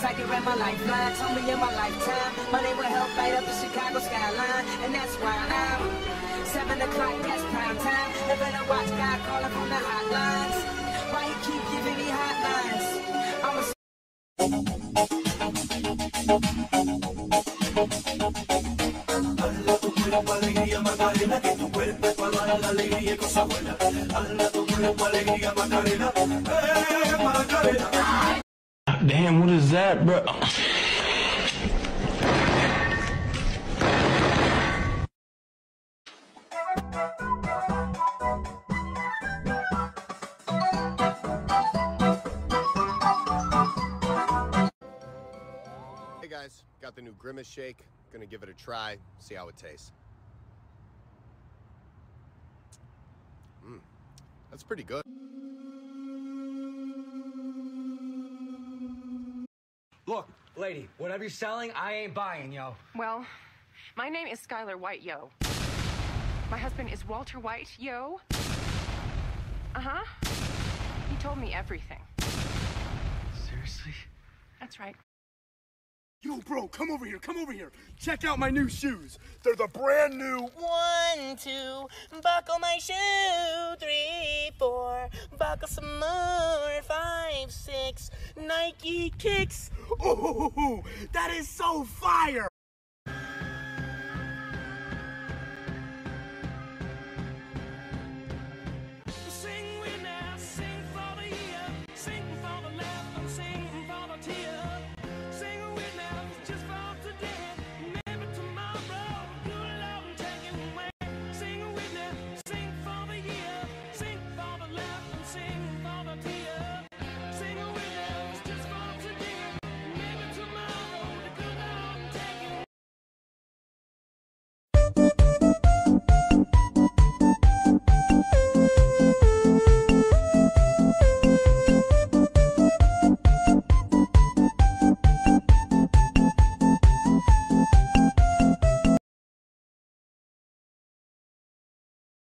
Psychic ran my lifeline, told me in my lifetime. Money will help light up the Chicago skyline. And that's why I'm seven o'clock, that's prime time. Living a watch guy calling from the hotlines. Why he keep giving me hotlines? I'm a Damn, what is that, bro? Hey guys, got the new Grimace Shake. Gonna give it a try, see how it tastes. Mmm, that's pretty good. Look, lady, whatever you're selling, I ain't buying, yo. Well, my name is Skyler White, yo. My husband is Walter White, yo. Uh huh. He told me everything. Seriously? That's right. Yo, bro, come over here. Come over here. Check out my new shoes. They're the brand new. One, two, buckle my shoe. Three, four, buckle some more. Five, six, Nike kicks. Oh, that is so fire.